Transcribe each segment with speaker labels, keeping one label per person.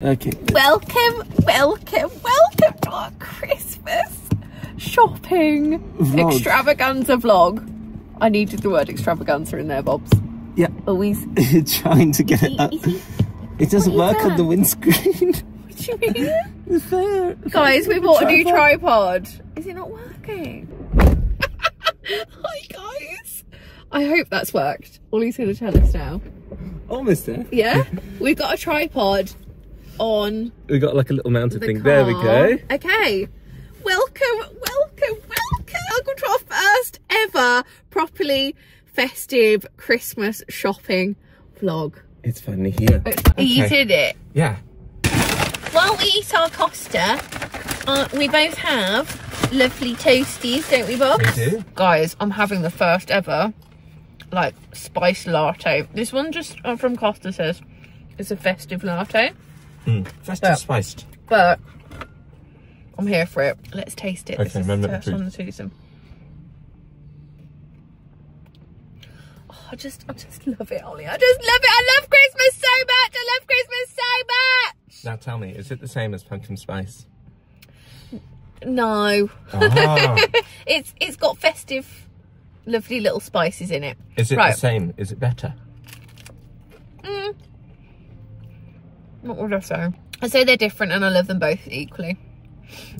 Speaker 1: Okay.
Speaker 2: Welcome, welcome, welcome to our Christmas shopping
Speaker 1: Vlog.
Speaker 2: extravaganza vlog. I needed the word extravaganza in there, Bobs.
Speaker 1: Yeah.
Speaker 2: Always.
Speaker 1: Trying to get it up. It doesn't work on the windscreen.
Speaker 2: What do you mean?
Speaker 1: It's there.
Speaker 2: Guys, we bought a new
Speaker 1: Tripod.
Speaker 2: tripod. Is it not working? Hi, guys. I hope that's worked. Ollie's going to tell us now.
Speaker 1: Almost there.
Speaker 2: Yeah? We've got a tripod on
Speaker 1: We got like a little mounted
Speaker 2: the
Speaker 1: thing.
Speaker 2: car.
Speaker 1: There we go.
Speaker 2: Okay. Welcome, welcome, welcome. Welcome to our first ever properly festive Christmas shopping vlog.
Speaker 1: It's finally here.
Speaker 2: You
Speaker 1: Okay.
Speaker 2: did it?
Speaker 1: Yeah.
Speaker 2: While we eat our Costa, uh, we both have lovely toasties, don't we, Bob?
Speaker 1: We do.
Speaker 2: Guys, I'm having the first ever, like, spice latte. This one just uh, from Costa says it's a festive latte,
Speaker 1: Mm. Festive
Speaker 2: Yeah.
Speaker 1: spiced.
Speaker 2: but I'm here for it. Let's taste it. This
Speaker 1: Okay,
Speaker 2: is the
Speaker 1: moment
Speaker 2: first one the season. Oh, I just, I just love it, Ollie. I just love it. I love Christmas so much. I love Christmas so much.
Speaker 1: Now tell me, is it the same as pumpkin spice?
Speaker 2: No.
Speaker 1: Ah.
Speaker 2: it's it's got festive, lovely little spices in it.
Speaker 1: is it
Speaker 2: Right.
Speaker 1: the same? Is it better?
Speaker 2: Mm. What would I say? I say they're different, and I love them both equally.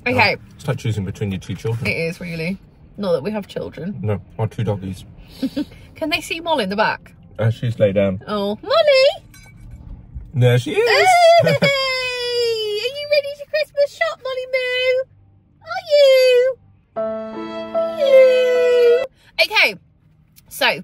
Speaker 2: Okay,
Speaker 1: Oh, it's like choosing between your two children.
Speaker 2: it is really. Not that we have children.
Speaker 1: No, or two doggies.
Speaker 2: Can they see Molly in the back?
Speaker 1: Uh, she's laid down.
Speaker 2: Oh, Molly!
Speaker 1: There she is.
Speaker 2: Hey! Are you ready to Christmas shop, Molly Moo? Are you? Are you? Okay, so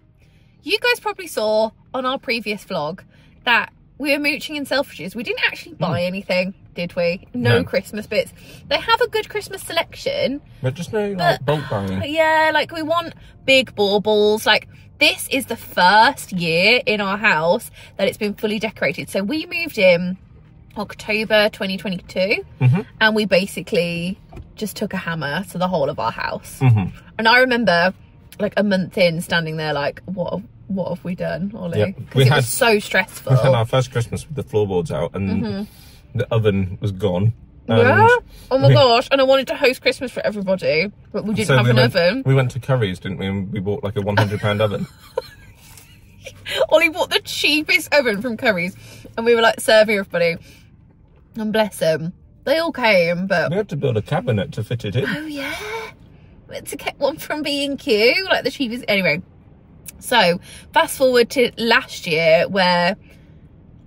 Speaker 2: you guys probably saw on our previous vlog that we were mooching in Selfridges. We didn't actually buy anything, did we? No,
Speaker 1: No.
Speaker 2: Christmas bits. They have a good Christmas selection,
Speaker 1: but just no like bulk buying.
Speaker 2: yeah, like we want big baubles. Like this is the first year in our house that it's been fully decorated. So we moved in October 2022
Speaker 1: Mhm.
Speaker 2: and we basically just took a hammer to the whole of our house.
Speaker 1: Mhm.
Speaker 2: And I remember like a month in standing there like, what what have we done, Ollie?
Speaker 1: We
Speaker 2: it
Speaker 1: had-
Speaker 2: was so stressful.
Speaker 1: We had our first Christmas with the floorboards out and mm-hmm. the oven was gone.
Speaker 2: Yeah. Oh my
Speaker 1: we-
Speaker 2: gosh. And I wanted to host Christmas for everybody, but we didn't
Speaker 1: so
Speaker 2: have
Speaker 1: we
Speaker 2: an
Speaker 1: went,
Speaker 2: oven.
Speaker 1: We went to Currys, didn't we? And we bought like a £100 oven.
Speaker 2: Ollie bought the cheapest oven from Currys and we were like serving everybody. And bless them. They all came, but
Speaker 1: We had to build a cabinet to fit it in.
Speaker 2: oh yeah. We had to get one from B&Q, like the cheapest. Anyway, so fast forward to last year where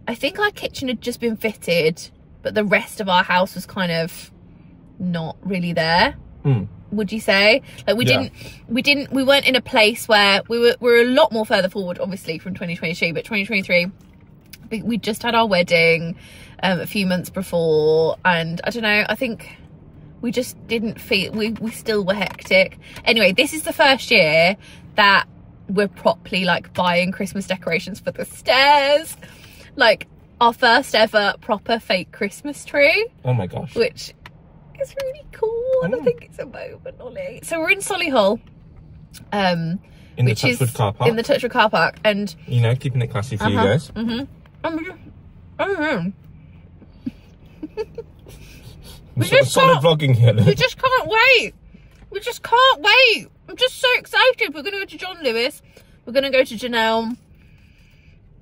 Speaker 2: I think our kitchen had just been fitted, but the rest of our house was kind of not really there
Speaker 1: Hmm.
Speaker 2: would you say like we
Speaker 1: Yeah.
Speaker 2: didn't we didn't we weren't in a place where we were we were a lot more further forward obviously from 2022 but 2023 we, we just had our wedding um, a few months before and i don't know i think we just didn't feel we, we still were hectic anyway this is the first year that we're properly like buying christmas decorations for the stairs like our first ever proper fake christmas tree
Speaker 1: Oh my gosh.
Speaker 2: which is really cool and I
Speaker 1: Mm.
Speaker 2: think it's a moment, Ollie. So we're in Solihull, um,
Speaker 1: in the
Speaker 2: which is
Speaker 1: car park.
Speaker 2: in the Touchwood car park, and
Speaker 1: you know, keeping it classy for you
Speaker 2: Uh-huh.
Speaker 1: guys.
Speaker 2: mm-hmm, I'm just, I don't. We
Speaker 1: Sort of
Speaker 2: just can't-
Speaker 1: vlogging here.
Speaker 2: We just can't wait. We just can't wait. I'm just so excited. We're gonna go to John Lewis. We're gonna go to Dunelm.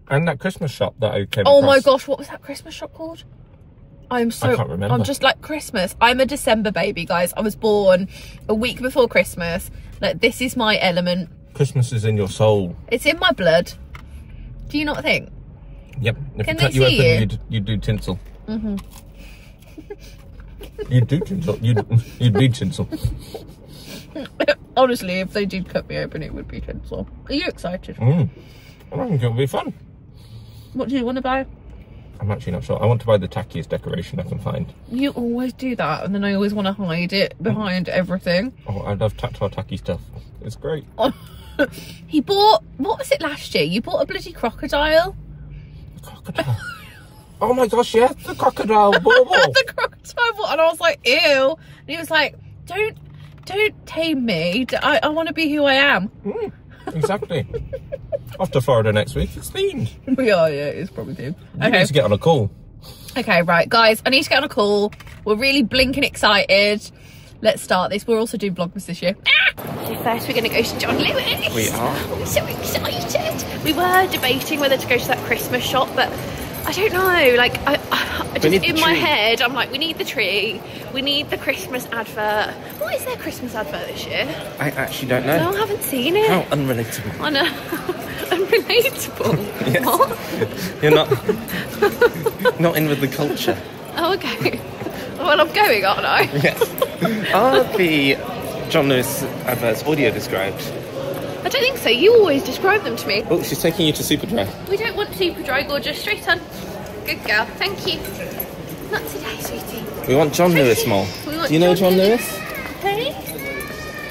Speaker 1: and that Christmas shop that I came
Speaker 2: Oh my gosh, what was that Christmas shop called? I'm so
Speaker 1: I can't remember.
Speaker 2: I'm just like Christmas. I'm a December baby, guys. I was born a week before Christmas. Like this is my element.
Speaker 1: Christmas is in your soul.
Speaker 2: It's in my blood. Do you not think?
Speaker 1: Yep. If
Speaker 2: Can
Speaker 1: you
Speaker 2: they
Speaker 1: you
Speaker 2: see
Speaker 1: open,
Speaker 2: you?
Speaker 1: You'd, you'd do tinsel. Mm-hmm. you'd do tinsel. You'd, you'd be tinsel.
Speaker 2: Honestly, if they did cut me open, it would be tinsel. Are you excited?
Speaker 1: Mm. I think it'll be fun.
Speaker 2: What do you want to buy?
Speaker 1: I'm actually not sure. I want to buy the tackiest decoration I can find.
Speaker 2: You always do that, and then I always want to hide it behind everything.
Speaker 1: Oh, I love tactile tacky stuff. It's great.
Speaker 2: he bought what was it last year? You bought a bloody crocodile.
Speaker 1: Crocodile. oh my gosh, yeah, the crocodile bauble.
Speaker 2: the crocodile, and I was like, ew. And he was like, don't, don't tame me. I, I want to be who I am.
Speaker 1: Mm, exactly. Off to Florida next week. It's themed.
Speaker 2: We are, yeah, it's probably due.
Speaker 1: You need to get on a call.
Speaker 2: Okay, right, guys, I need to get on a call. We're really blinking excited. Let's start this. We're also doing Vlogmas this year. Ah! So first, we're going to go to John Lewis.
Speaker 1: We are.
Speaker 2: I'm so excited. We were debating whether to go to that Christmas shop, but I don't know. Like, I, I just in my head, I'm like, we need the tree. We need the Christmas advert. What is their Christmas advert this year?
Speaker 1: I actually don't know.
Speaker 2: No, I haven't seen it.
Speaker 1: How unrelatable.
Speaker 2: I know. Unrelatable.
Speaker 1: Yes.
Speaker 2: What?
Speaker 1: You're not not in with the culture.
Speaker 2: Oh, okay. Well, I'm going, aren't I?
Speaker 1: Yes. Are the John Lewis adverts audio described?
Speaker 2: I don't think so. You always describe them to me.
Speaker 1: Oh, she's taking you to Superdry.
Speaker 2: We don't want Superdry, gorgeous. Straight on. Good girl. Thank you. Not today, sweetie.
Speaker 1: We want John Lewis more. Do you know
Speaker 2: John
Speaker 1: John
Speaker 2: Lewis.
Speaker 1: Lewis?
Speaker 2: Hey?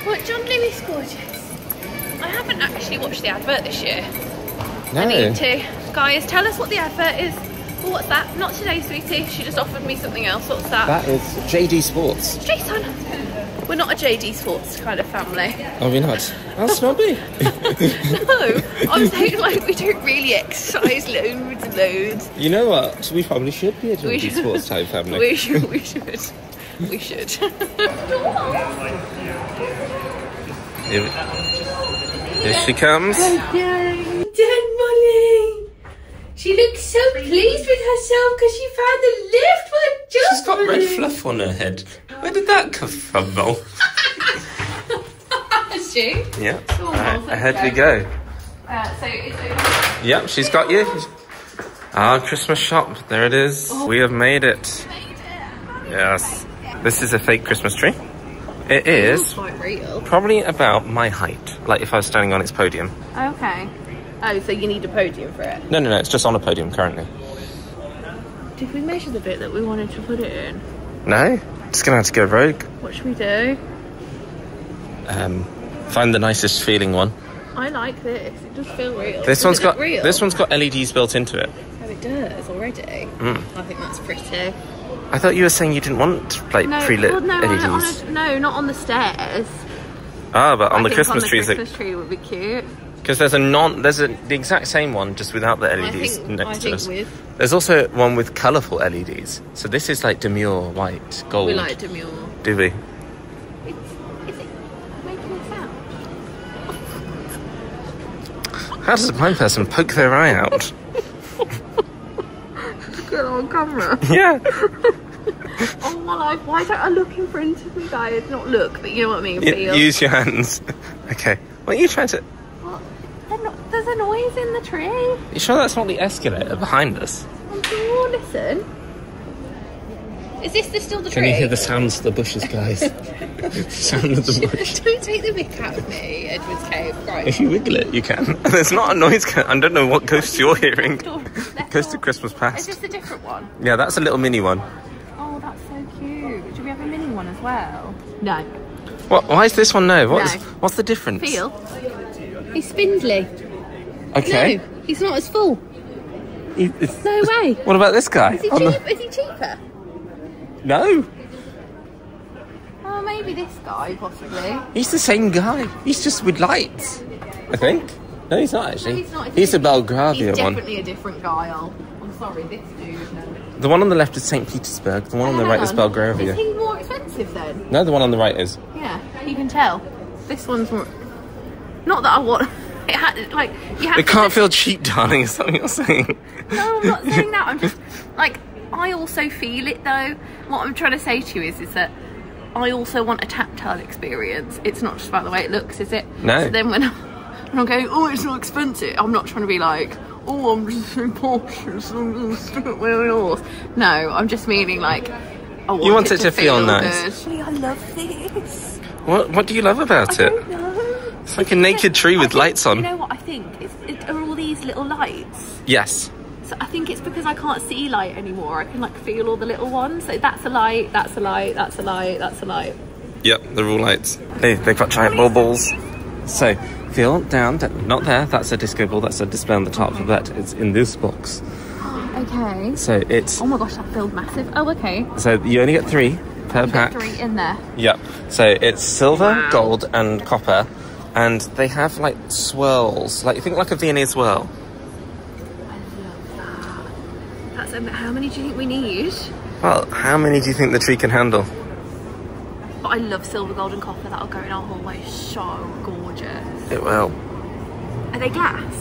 Speaker 2: What, John Lewis, gorgeous? I haven't actually watched the advert this year.
Speaker 1: No.
Speaker 2: I need to. Guys, tell us what the advert is. What's that? Not today, sweetie. She just offered me something else. What's that?
Speaker 1: That is JD Sports.
Speaker 2: Straight on. We're not a JD Sports kind of family.
Speaker 1: Are we not? That's snobby.
Speaker 2: No, I'm saying like we don't really exercise loads and loads.
Speaker 1: you know what? We probably should be a JD
Speaker 2: should-
Speaker 1: Sports type family.
Speaker 2: We should. We should. We should.
Speaker 1: Here, here she comes.
Speaker 2: Dead Molly. She looks so pleased with herself because she found the lift with just
Speaker 1: She's got red fluff on her head. Where did that come from?
Speaker 2: Has she?
Speaker 1: Yeah.
Speaker 2: Oh, well,
Speaker 1: ahead we go.
Speaker 2: Uh, so it's over.
Speaker 1: Yep, she's got you. Our Christmas shop. There it is. We have made it. Yes. This is a fake Christmas tree. It is
Speaker 2: quite real.
Speaker 1: probably about my height, like if I was standing on its podium.
Speaker 2: Okay. Oh, so you need a podium for it.
Speaker 1: No, no, no, it's just on a podium currently.
Speaker 2: Did we measure the bit that we wanted to put it in?
Speaker 1: No? Just gonna have to go rogue.
Speaker 2: What should we do?
Speaker 1: Um, find the nicest feeling one.
Speaker 2: I like this. It does feel real.
Speaker 1: This
Speaker 2: Does
Speaker 1: one's
Speaker 2: it look
Speaker 1: got
Speaker 2: real.
Speaker 1: this one's got LEDs built into it.
Speaker 2: Oh, it does already.
Speaker 1: Mm.
Speaker 2: I think that's pretty.
Speaker 1: I thought you were saying you didn't want like
Speaker 2: No,
Speaker 1: pre-lit
Speaker 2: well, no, on a- on
Speaker 1: LEDs.
Speaker 2: a- no, not on the stairs.
Speaker 1: Ah, but on
Speaker 2: I
Speaker 1: the
Speaker 2: think
Speaker 1: Christmas
Speaker 2: on the
Speaker 1: trees,
Speaker 2: Christmas tree would be cute.
Speaker 1: Because there's a non, there's a the exact same one just without the
Speaker 2: I
Speaker 1: LEDs
Speaker 2: think,
Speaker 1: next
Speaker 2: I
Speaker 1: to
Speaker 2: think
Speaker 1: us.
Speaker 2: with
Speaker 1: There's also one with colourful LEDs. So this is like demure white, gold.
Speaker 2: we like demure.
Speaker 1: Do we?
Speaker 2: It's, is it making a sound?
Speaker 1: How does a blind person poke their eye out?
Speaker 2: Get on camera.
Speaker 1: yeah.
Speaker 2: oh my life! Why don't I look in front of me, guys? Not look, but you know what I mean.
Speaker 1: Y-
Speaker 2: Feel.
Speaker 1: Use your hands. okay. What are you trying to?
Speaker 2: What? There's no- There's a noise in the tree.
Speaker 1: You sure that's not the escalator behind us?
Speaker 2: Oh, listen. Is this the, still the
Speaker 1: Can
Speaker 2: tree?
Speaker 1: you hear the sounds of the bushes, guys? Sound of the bush.
Speaker 2: Don't take the mick out of me, Edward's cave. Right.
Speaker 1: If you wiggle it, you can. There's not a noise. ca- I don't know what ghost you're hearing. Ghost of Christmas Past.
Speaker 2: Is this a different one?
Speaker 1: Yeah, that's a little mini one.
Speaker 2: Oh, that's so cute. Do we have a mini one as well? No.
Speaker 1: What? Why is this one no? What's
Speaker 2: No.
Speaker 1: what's the difference?
Speaker 2: Feel? He's spindly.
Speaker 1: Okay.
Speaker 2: No, he's not as full.
Speaker 1: He- it's-
Speaker 2: No way.
Speaker 1: What about this guy?
Speaker 2: Is he,
Speaker 1: On the-
Speaker 2: Is he cheaper?
Speaker 1: No,
Speaker 2: Oh, maybe this guy, possibly.
Speaker 1: he's the same guy. He's just with lights. I think. No, he's not actually.
Speaker 2: No, he's not.
Speaker 1: He's the
Speaker 2: He's
Speaker 1: Belgravia one.
Speaker 2: definitely a different guy. I'll, I'm sorry, this dude. No.
Speaker 1: The one on the left is St. Petersburg. The one on oh, the
Speaker 2: Hang
Speaker 1: right is. Belgravia.
Speaker 2: Is he more expensive then?
Speaker 1: No, the one on the right is.
Speaker 2: Yeah, you can tell. This one's more. Not that I want. It had like you have.
Speaker 1: It can't
Speaker 2: just-
Speaker 1: feel cheap, darling. Is something you're saying?
Speaker 2: No, I'm not saying that. I'm just like I also feel it though. What I'm trying to say to you is, is that I also want a tactile experience. It's not just about the way it looks, is it?
Speaker 1: No.
Speaker 2: So then when I'm, when I'm going, oh, it's not expensive. I'm not trying to be like, oh, I'm just so so I'm gonna stick it where it is. No, I'm just meaning like. I want
Speaker 1: want it to feel nice.
Speaker 2: Good. I love this.
Speaker 1: What What do you love about
Speaker 2: I
Speaker 1: it? It's like a naked tree with
Speaker 2: think-
Speaker 1: lights on.
Speaker 2: You know what I think? It's, it, are all these little lights?
Speaker 1: Yes.
Speaker 2: So I think it's because I can't see light anymore. I can like feel all the little ones. So that's a light, that's a light, that's a light, that's a light.
Speaker 1: Yep, they're all lights. They, they've got giant bubbles. So, feel down, not there, that's a disco ball, that's a display on the top, but it's in this box.
Speaker 2: Okay.
Speaker 1: So it's,
Speaker 2: Oh my gosh, that feels massive. Oh, okay.
Speaker 1: so you only get three per pack.
Speaker 2: Three in there.
Speaker 1: Yep. So it's silver,
Speaker 2: Wow.
Speaker 1: gold, and copper, and they have like swirls, like you think like a Viennese swirl. I love that.
Speaker 2: That's and how many do you think we need?
Speaker 1: Well, how many do you think the tree can handle?
Speaker 2: But I love silver, gold and copper. That'll go in our hallway. So gorgeous.
Speaker 1: It will.
Speaker 2: Are they glass?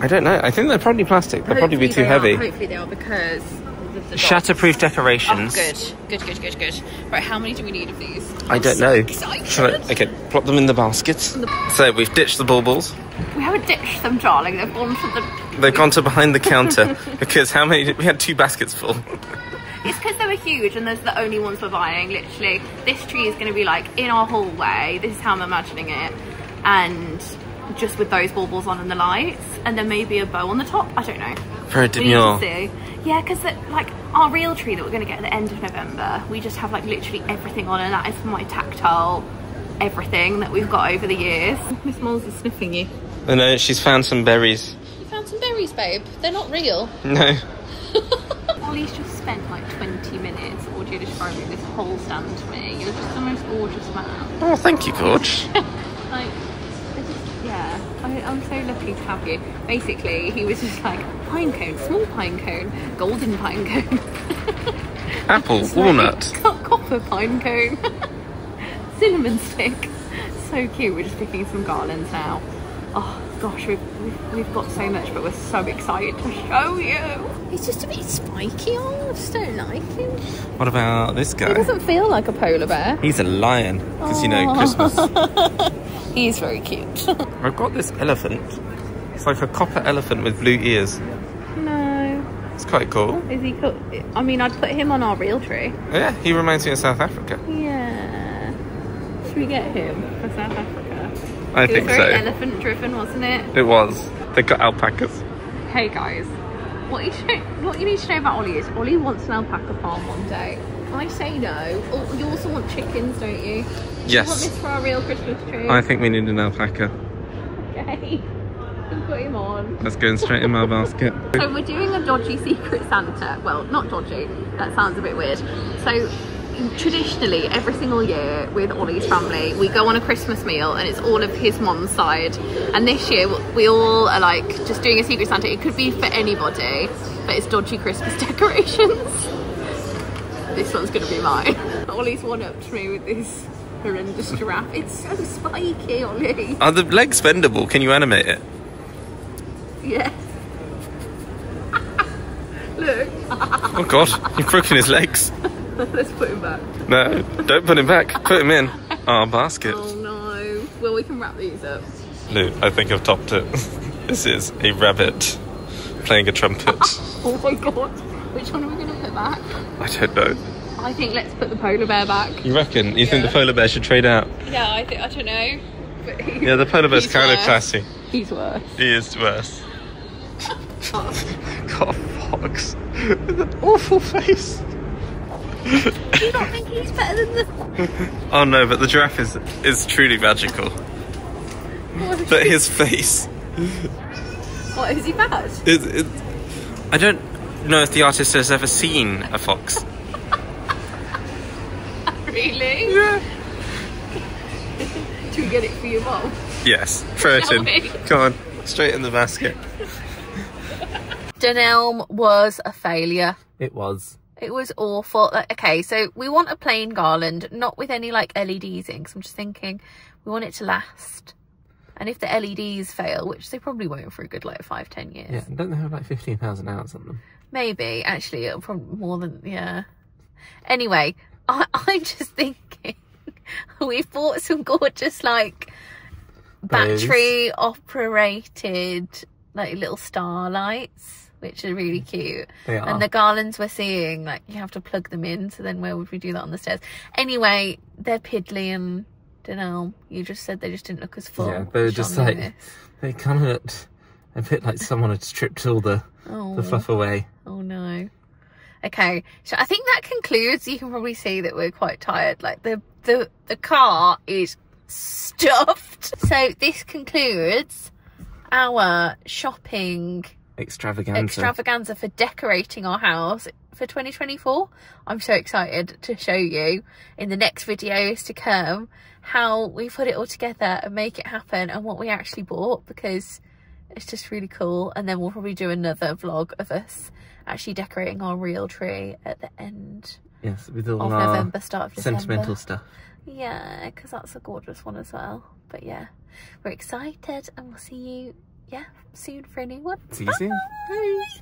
Speaker 1: I don't know. I think they're probably plastic. They'll probably be too
Speaker 2: they are.
Speaker 1: heavy.
Speaker 2: Hopefully they are because the dots.
Speaker 1: Shatterproof decorations.
Speaker 2: Oh, good. Good, good, good, good. Right, how many do we need of these?
Speaker 1: I
Speaker 2: I'm
Speaker 1: don't
Speaker 2: so
Speaker 1: know.
Speaker 2: Excited.
Speaker 1: Shall I, okay, plop them in the baskets. So we've ditched the baubles.
Speaker 2: We haven't ditched them, darling. They've gone to the.
Speaker 1: They've gone to behind the counter because how many? We had two baskets full.
Speaker 2: It's because they were huge and those are the only ones we're buying. Literally, this tree is going to be like in our hallway. This is how I'm imagining it. And just with those baubles on and the lights. And then maybe a bow on the top. I don't know.
Speaker 1: Very
Speaker 2: We need
Speaker 1: demure.
Speaker 2: Yeah, because like our real tree that we're going to get at the end of November, we just have like literally everything on, and that is my tactile everything that we've got over the years. Miss Moles is sniffing you.
Speaker 1: I know she's found some berries.
Speaker 2: You found some berries, babe. They're not real.
Speaker 1: No.
Speaker 2: Ollie's just spent like 20 minutes audio describing this whole stand to me. You're just the most gorgeous man.
Speaker 1: Oh, thank you, Gorge.
Speaker 2: Like, I just, yeah, I, I'm so lucky to have you. Basically, he was just like, pine cone, small pine cone, golden pine cone.
Speaker 1: Apple, walnut.
Speaker 2: like, co- copper pine cone, cinnamon stick. So cute. We're just picking some garlands now. Oh gosh, we've, we've, we've got so much, but we're so excited to show you. He's just a bit spiky. Oh, I just don't like him.
Speaker 1: What about this
Speaker 2: He
Speaker 1: guy?
Speaker 2: doesn't feel like a polar bear.
Speaker 1: He's a lion because you know oh. Christmas.
Speaker 2: He's very cute.
Speaker 1: I've got this elephant. It's like a copper elephant with blue ears.
Speaker 2: no,
Speaker 1: It's quite cool.
Speaker 2: is he? cool? I mean, I'd put him on our real tree.
Speaker 1: Yeah, he reminds me of South Africa.
Speaker 2: Yeah. Should we get him for South Africa?
Speaker 1: I
Speaker 2: It was
Speaker 1: think
Speaker 2: very
Speaker 1: so.
Speaker 2: elephant driven, wasn't it?
Speaker 1: It was. They got alpacas.
Speaker 2: Hey guys, what you should, what you need to know about Ollie is Ollie wants an alpaca farm one day. I say no. Oh, you also want chickens, don't you? You want
Speaker 1: Yes.
Speaker 2: this for our real Christmas tree?
Speaker 1: I think we need an alpaca.
Speaker 2: Okay. We've got him on.
Speaker 1: That's going straight in my basket.
Speaker 2: So we're doing a dodgy secret Santa. Well, not dodgy. That sounds a bit weird. So traditionally, every single year with Ollie's family, we go on a Christmas meal, and it's all of his mom's side. And this year, we all are like just doing a secret Santa. It could be for anybody, but it's dodgy Christmas decorations. This one's gonna be mine. Ollie's one up to me with this horrendous giraffe. It's so spiky, Ollie.
Speaker 1: Are the legs bendable? Can you animate it?
Speaker 2: Yeah. Look,
Speaker 1: Oh god, you've broken his legs.
Speaker 2: let's put him back.
Speaker 1: No, don't put him back. Put him in our basket.
Speaker 2: Oh no. Well, we can wrap these up.
Speaker 1: No, I think I've topped it. This is a rabbit playing a trumpet.
Speaker 2: Oh my god. Which one are we going to put back?
Speaker 1: I don't know.
Speaker 2: I think let's put the polar bear back.
Speaker 1: You reckon? You think the polar bear should trade out?
Speaker 2: Yeah, I think I don't know. But he,
Speaker 1: Yeah, the polar bear's kind of classy.
Speaker 2: He's worse.
Speaker 1: He is worse. Got a fox with an awful face.
Speaker 2: Do you not think he's better than the?
Speaker 1: Oh no, but the giraffe is is truly magical. But his face,
Speaker 2: What is he bad?
Speaker 1: it, it, I don't know if the artist has ever seen a fox.
Speaker 2: Really?
Speaker 1: Yeah.
Speaker 2: Do we get it for your mom?
Speaker 1: Yes, throw it in.
Speaker 2: we?
Speaker 1: Come on, straight in the basket.
Speaker 2: Dunelm was a failure.
Speaker 1: It was.
Speaker 2: It was awful. Uh, okay, so we want a plain garland, not with any like LEDs in, because I'm just thinking we want it to last. And if the LEDs fail, which they probably won't for a good like five, ten years,
Speaker 1: Yeah, don't they have like 15,000 hours on them?
Speaker 2: maybe actually it'll probably more than yeah. Anyway, I, I'm just thinking we've bought some gorgeous like battery operated like little starlights, which are really cute.
Speaker 1: They are.
Speaker 2: And the garlands we're seeing, like you have to plug them in. So then where would we do that on the stairs? Anyway, they're piddly and don't know. You just said they just didn't look as full.
Speaker 1: Yeah, they were
Speaker 2: as
Speaker 1: just like-
Speaker 2: Lewis.
Speaker 1: They kind of looked a bit like someone had stripped all the,
Speaker 2: oh,
Speaker 1: the fluff away.
Speaker 2: oh no. Okay, so I think that concludes. You can probably see that we're quite tired. Like the the the car is stuffed. So this concludes our shopping
Speaker 1: Extravaganza.
Speaker 2: extravaganza for decorating our house for 2024. I'm so excited to show you in the next videos to come how we put it all together and make it happen and what we actually bought because it's just really cool. And then we'll probably do another vlog of us actually decorating our real tree at the end
Speaker 1: Yes, with all
Speaker 2: of
Speaker 1: our uh,
Speaker 2: November, start of December.
Speaker 1: sentimental stuff.
Speaker 2: Yeah, because that's a gorgeous one as well. But yeah, we're excited and we'll see you, yeah, soon for a new one.
Speaker 1: See you soon.
Speaker 2: Bye.